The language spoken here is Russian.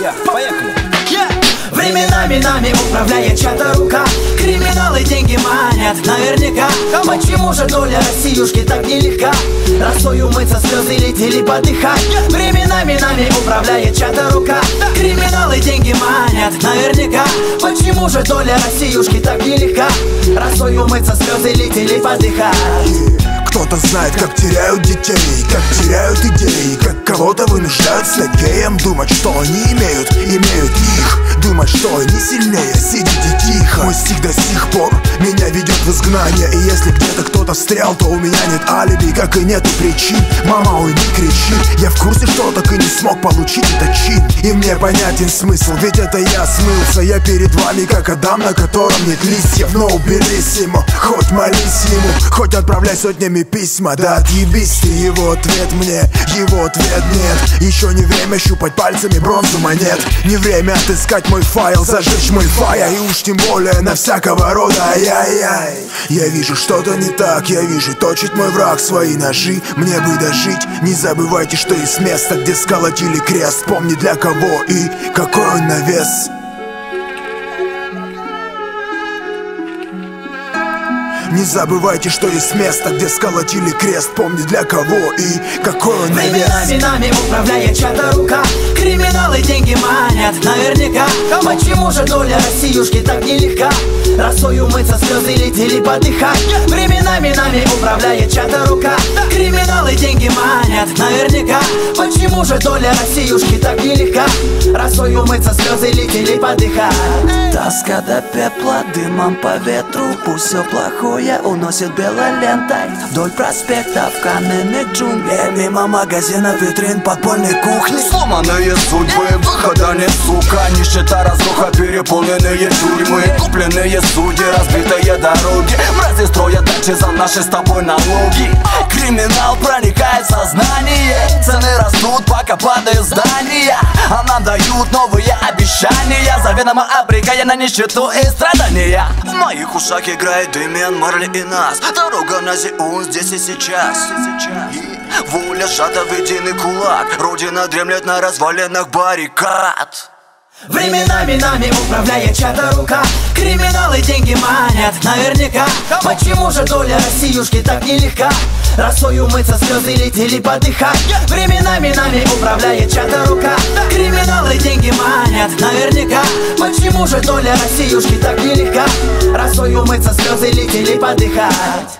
Я, поехали. Yeah. Временами нами управляет чья-то рука. Криминалы деньги манят наверняка. Почему же доля Россиюшки так нелегка? Росой умыться, слезы летели подыхать. Временами нами управляет чья-то рука. Криминалы деньги манят наверняка. Почему же доля Россиюшки так нелегка? Росой умыться, слезы летели подыхать кто-то знает, как теряют детей Как теряют идеи Как кого-то вынуждают стать геем Думать, что они имеют, имеют их. Думать, что они сильнее, сидите тихо. Мой стих до сих пор меня ведет в изгнание И если где-то кто-то встрял, то у меня нет алиби Как и нету причин, мама, не кричи. Я в курсе, что так и не смог получить этот чин. И мне понятен смысл, ведь это я смылся. Я перед вами, как Адам, на котором нет листьев. Но уберись ему, хоть молись ему Хоть отправляй сотнями письма. Да отъебись ты, его ответ мне, его ответ нет. Еще не время щупать пальцами бронзу монет. Не время отыскать мой файл, зажечь мой фая И уж тем более на всякого рода ай-яй-яй. Я вижу что-то не так, я вижу точит мой враг свои ножи. Мне бы дожить, не забывайте, что есть место, где сколотили крест. Помни для кого и какой он навес Не забывайте, что есть место, где сколотили крест. Помни для кого и какой он навес Временами нами управляет чья-то рука. Криминалы деньги манят наверняка. Почему же доля Россиюшки так нелегка. Росой умыться, слезы летели подыхать. Временами нами управляет чья-то рука. Криминалы деньги манят наверняка. Почему же доля Россиюшки так нелегка. Росой умыться, слезы летели подыхать. Тоска до пепла дымом по ветру Пусть все плохое уносит белой лентой. Вдоль в каменных джунглях Мимо магазинов, витрин, подпольной кухни. Сломанные судьбы, выхода нет, сука. Нищета, разруха, переполненные тюрьмы. Купленные судьи, разбитые дороги. Мрази строят дачи за наши с тобой налоги. Криминал проникает в сознание. Цены растут, пока падают здания А нам дают новые обещания. Заведомо обрекая на нищету и страдания. В моих ушах играет Дэмиан Марли и нас. Дорога на Зиун здесь и сейчас. Воля сжата в единый кулак. Родина дремлет на развалинах баррикад. Временами нами управляет чья-то рука. Криминалы деньги манят наверняка. Почему же доля Россиюшки так нелегка? Росой умыться, слезы летели подыхать. Временами нами управляет чья-то рука манят наверняка. Почему же доля Россиюшки так нелегка? Росой умыться, слезы летели подыхать